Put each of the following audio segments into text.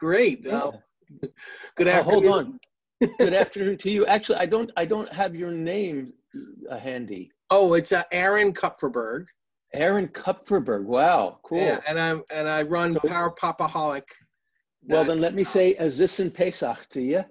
Great. Yeah. Uh, good Uh, afternoon. hold on. Good afternoon to you. Actually, I don't I don't have your name uh, handy. Oh, it's uh, Aaron Kupferberg. Aaron Kupferberg. Wow, cool. Yeah, and I'm and I run So- Power Popaholic. well, then let me say Aziz and Pesach to you.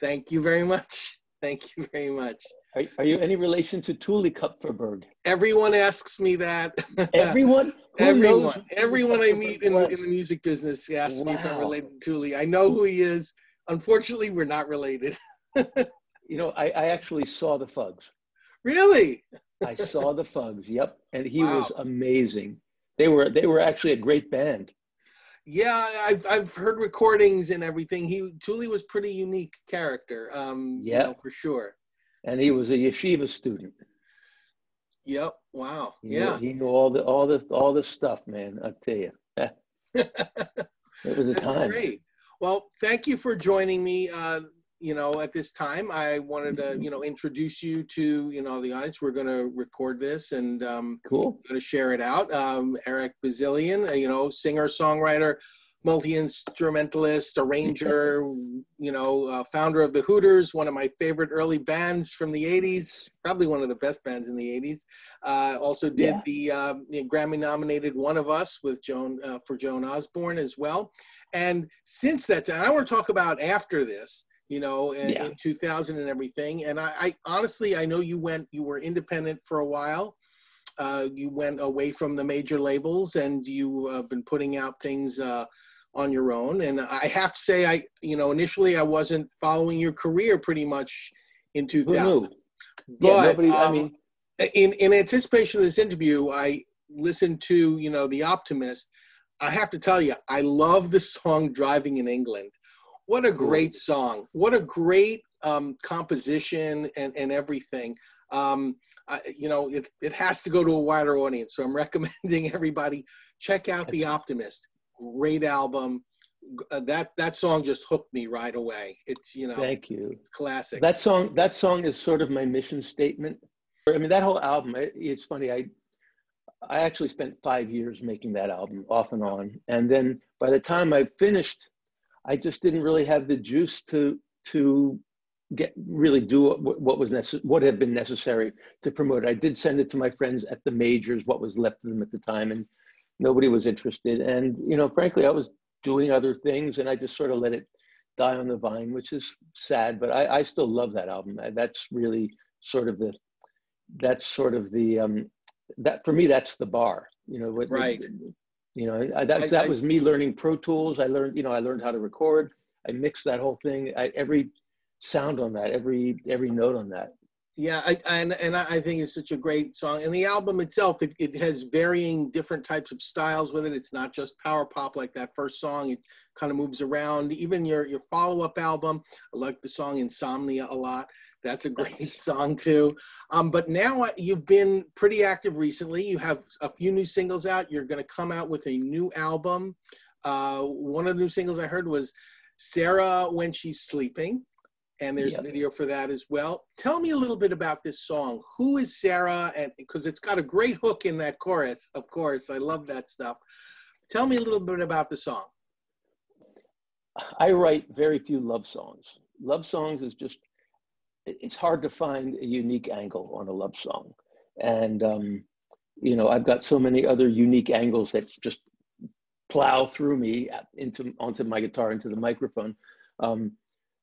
Thank you very much. Thank you very much. Are, are you any relation to Tuli Kupferberg? Everyone asks me that. Everyone? Everyone, everyone I meet in, the- in the music business asks me if I'm related to Tuli. I know who he is. Unfortunately, we're not related. You know, I, I actually saw the Fugs. Really? I saw the Fugs. Yep, and he was amazing. They were they were actually a great band. Yeah, I've I've heard recordings and everything. He Tuli was pretty unique character. Um, you Yeah. know, for sure. And he was a yeshiva student. Yep. Wow. He knew- Yeah. he knew all the all the all the stuff, man. I tell you, it was a time. great. Well, thank you for joining me. Uh, you know, at this time, I wanted to, you know, introduce you to, you know, the audience. We're going to record this and um, Cool. going to share it out. Um, Eric Bazilian, uh, you know, singer, songwriter, multi instrumentalist, arranger, you know, uh, founder of the Hooters, one of my favorite early bands from the '80s, probably one of the best bands in the '80s. Uh, also did Yeah. the, um, the Grammy nominated "One of Us" with Joan uh, for Joan Osborne as well. And since that time, I want to talk about after this. You know, in, Yeah. in 2000 and everything. And I, I honestly, I know you went, you were independent for a while uh, you went away from the major labels and you have been putting out things uh, on your own. And I have to say, I you know initially I wasn't following your career pretty much in Who 2000. knew? But yeah, nobody. I um, mean, in in anticipation of this interview, I listened to you know The Optimist. I have to tell you, I love the song "Driving in England." What a great song! What a great um, composition and and everything. Um, I, you know, it it has to go to a wider audience. So I'm recommending everybody check out The Optimist. Great album. Uh, that that song just hooked me right away. It's you know thank you. classic. That song. That song is sort of my mission statement. I mean, that whole album. It, it's funny. I I actually spent five years making that album, off and on, and then by the time I finished, I just didn't really have the juice to to get really do what, what was necessary, what had been necessary to promote it. I did send it to my friends at the majors, what was left of them at the time, and nobody was interested. And you know, frankly, I was doing other things, and I just sort of let it die on the vine, which is sad. But I, I still love that album. That's really sort of the that's sort of the um, that for me that's the bar. You know, what, Right. You know, I, that's I- that was me learning Pro Tools. I learned, you know, I learned how to record. I mixed that whole thing. I, every sound on that, every every note on that. Yeah, I, and and I I think it's such a great song. And the album itself, it, it has varying different types of styles with it. It's not just power pop like that first song. It kind of moves around. Even your your follow up album, I like the song Insomnia a lot. That's a great song too. Um, but now you've been pretty active recently. You have a few new singles out. You're going to come out with a new album. Uh, one of the new singles I heard was Sarah when she's sleeping and there's Yep. a video for that as well. Tell me a little bit about this song. Who is Sarah? And because it's got a great hook in that chorus, of course. I love that stuff. Tell me a little bit about the song. I write very few love songs. Love songs is just it's hard to find a unique angle on a love song, and um, you know I've got so many other unique angles that just plow through me into onto my guitar into the microphone. Um,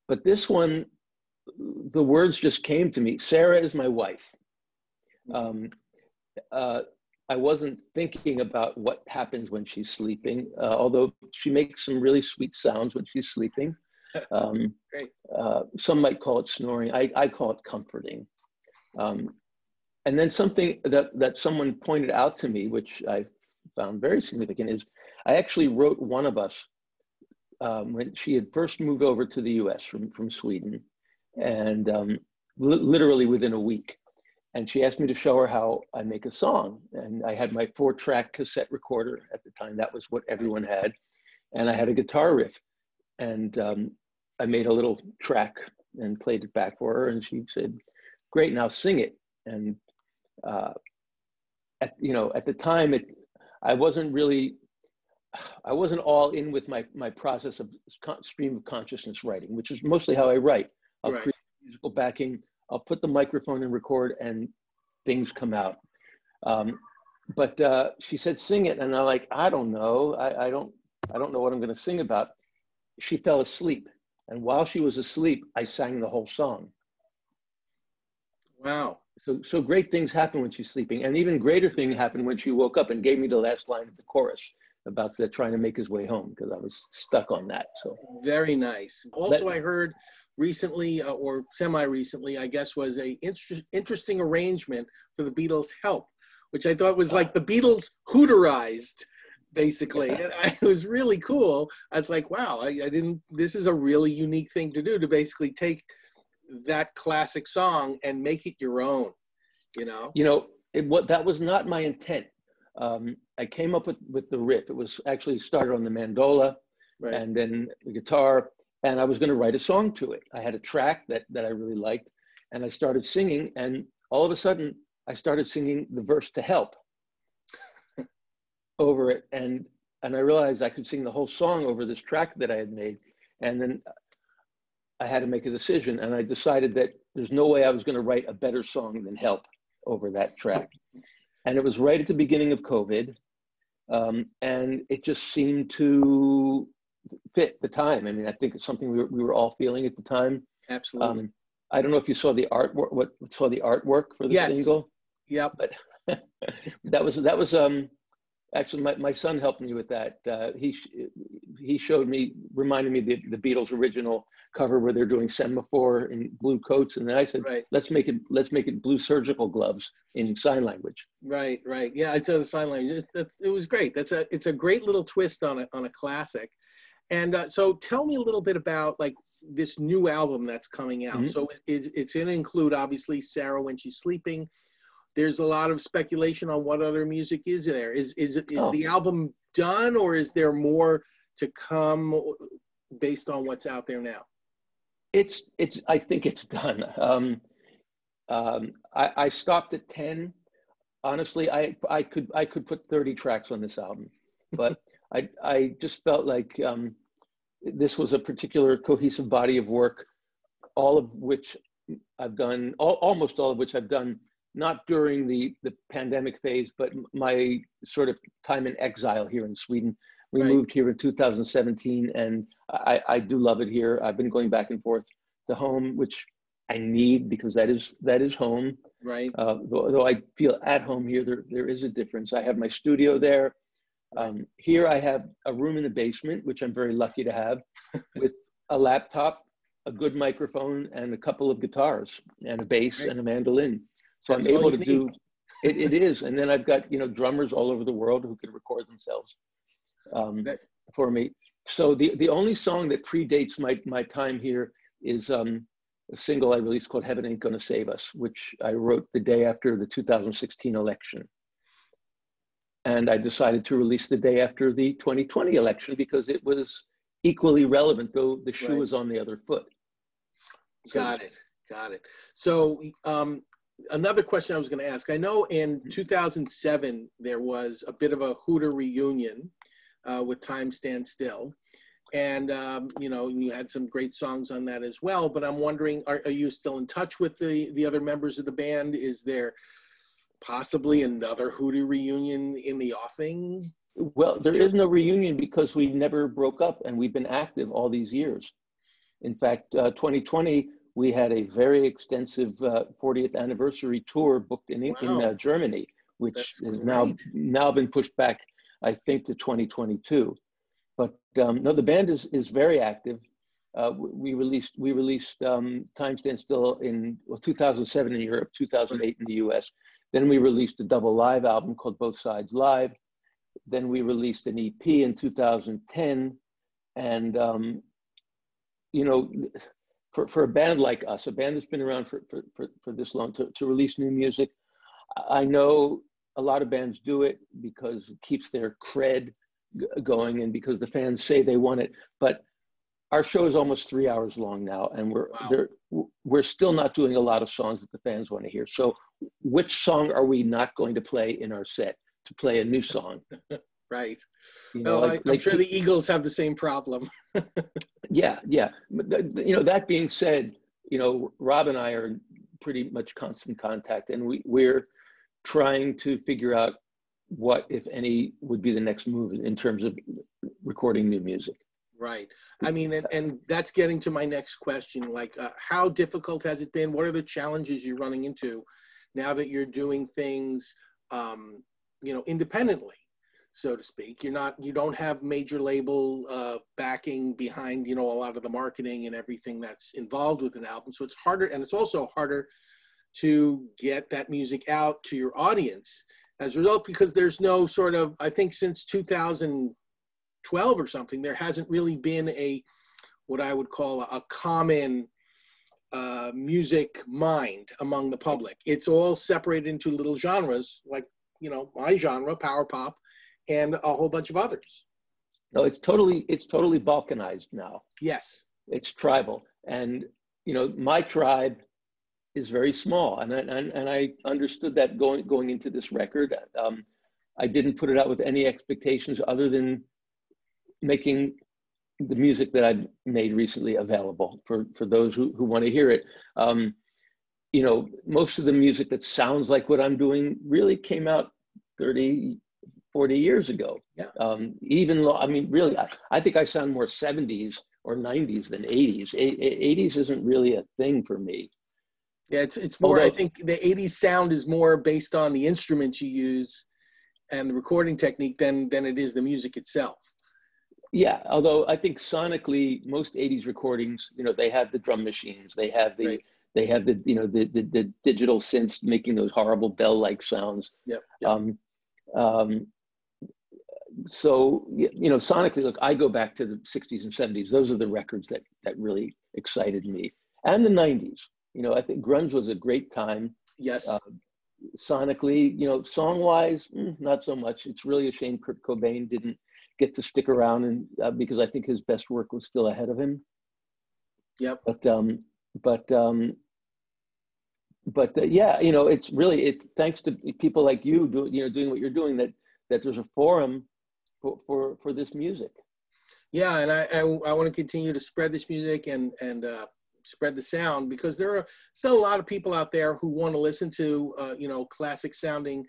but this one, the words just came to me. Sarah is my wife. Um, uh, I wasn't thinking about what happens when she's sleeping, uh, although she makes some really sweet sounds when she's sleeping. Um, uh, some might call it snoring. I, I call it comforting. Um, and then something that, that someone pointed out to me, which I found very significant, is I actually wrote one of us um, when she had first moved over to the US from, from Sweden, and um, li- literally within a week. And she asked me to show her how I make a song. And I had my four track cassette recorder at the time. That was what everyone had. And I had a guitar riff. And um, I made a little track and played it back for her. And she said, Great, now sing it. And uh, at, you know, at the time, it, I wasn't really, I wasn't all in with my my process of stream of consciousness writing, which is mostly how I write. I'll right. create musical backing. I'll put the microphone and record, and things come out. Um, but uh, she said, "Sing it," and I'm like, "I don't know. I, I don't. I don't know what I'm going to sing about." She fell asleep, and while she was asleep, I sang the whole song. Wow. So, so great things happen when she's sleeping, and even greater thing happened when she woke up and gave me the last line of the chorus about the trying to make his way home because I was stuck on that. So very nice. Also, I heard recently uh, or semi-recently, I guess, was a inter- interesting arrangement for the Beatles' "Help," which I thought was like the Beatles hooterized, basically. It was really cool. I was like, wow, I, I didn't. This is a really unique thing to do to basically take that classic song and make it your own. You know. You know, it, what that was not my intent um, I came up with, with the riff. It was actually started on the mandola right. and then the guitar, and I was going to write a song to it. I had a track that, that I really liked, and I started singing, and all of a sudden, I started singing the verse to help over it, and and I realized I could sing the whole song over this track that I had made, and then I had to make a decision, and I decided that there's no way I was going to write a better song than Help over that track and it was right at the beginning of COVID, um, and it just seemed to fit the time. I mean, I think it's something we were, we were all feeling at the time. Absolutely. Um, I don't know if you saw the artwork. What saw the artwork for the yes. single? Yep. But that was that was um actually my, my son helped me with that. Uh, he he showed me, reminded me the the Beatles original cover where they're doing semaphore in blue coats, and then I said, right. let's make it let's make it blue surgical gloves in sign language. Right, right, yeah, I saw the sign language. It, that's it was great. That's a it's a great little twist on a on a classic. And uh, so, tell me a little bit about like this new album that's coming out. Mm-hmm. So, it's, it's going to include obviously Sarah when she's sleeping there's a lot of speculation on what other music is there. Is is is oh. the album done, or is there more to come based on what's out there now? It's it's. I think it's done. Um, um, I, I stopped at ten. Honestly, I I could I could put thirty tracks on this album, but I I just felt like um, this was a particular cohesive body of work, all of which I've done, all, almost all of which I've done not during the, the pandemic phase, but my sort of time in exile here in Sweden. We right. moved here in 2017, and I, I do love it here. I've been going back and forth to home, which I need because that is that is home. Right. Uh, though, though, I feel at home here, there there is a difference. I have my studio there. Um, here I have a room in the basement, which I'm very lucky to have, with a laptop, a good microphone, and a couple of guitars, and a bass right. and a mandolin. So That's I'm able to do it, it is. And then I've got, you know, drummers all over the world who can record themselves um, that, for me. So the, the only song that predates my, my time here is um, a single I released called Heaven Ain't Gonna Save Us, which I wrote the day after the 2016 election. And I decided to release the day after the 2020 election because it was equally relevant, though the shoe right. was on the other foot. So, got it. Got it. So um, another question I was going to ask. I know in mm-hmm. 2007 there was a bit of a Hooter reunion uh, with Time Stand Still, and um, you know you had some great songs on that as well. But I'm wondering, are, are you still in touch with the the other members of the band? Is there possibly another Hooter reunion in the offing? Well, there is no reunion because we never broke up and we've been active all these years. In fact, uh, 2020 we had a very extensive uh, 40th anniversary tour booked in, wow. in uh, Germany, which That's has great. now now been pushed back, I think, to 2022. But um, no, the band is is very active. Uh, we released we released um, Time Stand Still in well 2007 in Europe, 2008 in the U.S. Then we released a double live album called Both Sides Live. Then we released an EP in 2010, and um, you know for, for a band like us, a band that's been around for, for, for, for this long, to, to release new music, I know a lot of bands do it because it keeps their cred going and because the fans say they want it. But our show is almost three hours long now, and we're wow. we're still not doing a lot of songs that the fans want to hear. So, which song are we not going to play in our set to play a new song? right. You know, well, like, I, am like, sure the Eagles have the same problem. yeah, yeah. You know, that being said, you know, Rob and I are pretty much constant contact, and we we're trying to figure out what, if any, would be the next move in terms of recording new music. Right. I mean, and, and that's getting to my next question. Like, uh, how difficult has it been? What are the challenges you're running into now that you're doing things, um, you know, independently, so to speak? You're not, you don't have major label uh, backing behind, you know, a lot of the marketing and everything that's involved with an album. So it's harder, and it's also harder to get that music out to your audience as a result because there's no sort of, I think, since 2012 or something, there hasn't really been a what I would call a, common uh, music mind among the public. It's all separated into little genres, like you know my genre, power pop, and a whole bunch of others. No, it's totally it's totally balkanized now. Yes, it's tribal, and you know my tribe is very small, and I, and, and I understood that going going into this record. Um, I didn't put it out with any expectations other than making the music that I've made recently available for, for those who, who want to hear it. Um, you know, most of the music that sounds like what I'm doing really came out 30, 40 years ago. Yeah. Um, even though, I mean, really, I, I, think I sound more 70s or 90s than 80s. A- 80s isn't really a thing for me. Yeah, it's, it's more, Although, I think the 80s sound is more based on the instruments you use and the recording technique than, than it is the music itself. Yeah, although I think sonically, most '80s recordings, you know, they have the drum machines, they have the, right. they have the, you know, the, the, the digital synths making those horrible bell-like sounds. Yeah. yep. Um, um, so you know, sonically, look, I go back to the '60s and '70s. Those are the records that that really excited me, and the '90s. You know, I think grunge was a great time. Yes. Uh, sonically, you know, song-wise, mm, not so much. It's really a shame Kurt Cobain didn't get to stick around and uh, because I think his best work was still ahead of him. Yep. But um, but um, but uh, yeah, you know, it's really it's thanks to people like you, do, you know, doing what you're doing that that there's a forum for for, for this music. Yeah, and I, I, I want to continue to spread this music and and uh, spread the sound because there are still a lot of people out there who want to listen to uh, you know classic sounding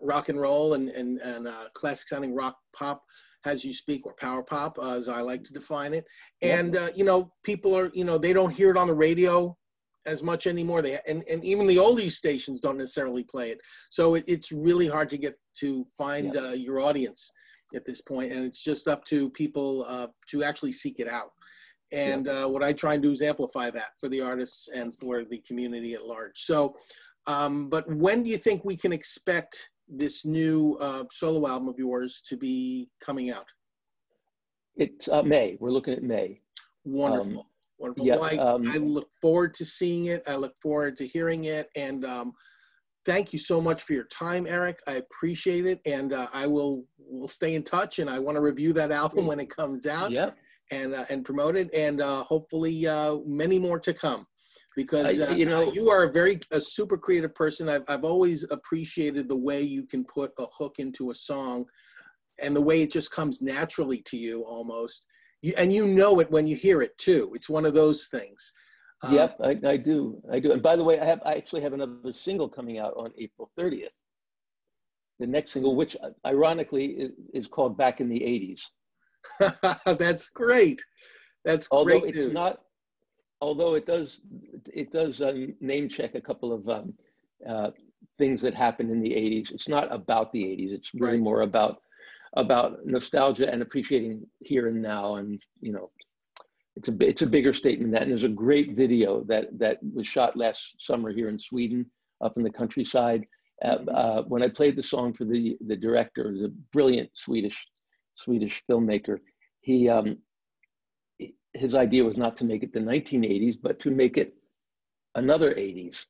rock and roll and and and uh, classic sounding rock pop as you speak or power pop uh, as i like to define it. And uh, you know people are you know they don't hear it on the radio as much anymore. They and, and even the oldies stations don't necessarily play it. So it, it's really hard to get to find uh, your audience at this point and it's just up to people uh, to actually seek it out and uh, what i try and do is amplify that for the artists and for the community at large so um, but when do you think we can expect this new uh, solo album of yours to be coming out? It's uh, May. We're looking at May. Wonderful. Um, Wonderful. Yeah, well, I, um, I, look forward to seeing it. I look forward to hearing it. And um, thank you so much for your time, Eric. I appreciate it. And uh, I will will stay in touch. And I want to review that album when it comes out. Yeah. And, uh, and promote it. And uh, hopefully uh, many more to come because uh, you know you are a very a super creative person. I've I've always appreciated the way you can put a hook into a song, and the way it just comes naturally to you almost. You, and you know it when you hear it too. It's one of those things. Um, yep, I, I do. I do. And by the way, I have I actually have another single coming out on April 30th. The next single, which uh, ironically is, is called "Back in the '80s." That's great. That's Although great. it's not although it does it does um, name check a couple of um, uh, things that happened in the 80s it's not about the 80s it's really right. more about about nostalgia and appreciating here and now and you know it's a it's a bigger statement than that and there's a great video that that was shot last summer here in sweden up in the countryside uh, mm-hmm. uh, when i played the song for the the director the brilliant swedish swedish filmmaker he um, his idea was not to make it the 1980s, but to make it another 80s.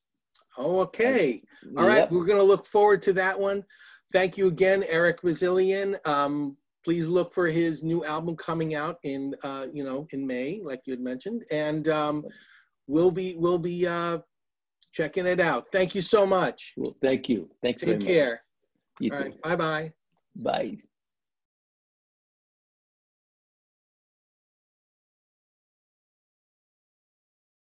Oh, okay. All yep. right. We're going to look forward to that one. Thank you again, Eric Bazilian. Um, please look for his new album coming out in, uh, you know, in May, like you had mentioned. And um, we'll be, we'll be uh, checking it out. Thank you so much. Well, thank you. Thanks Take care. You All too. Right. Bye-bye. Bye.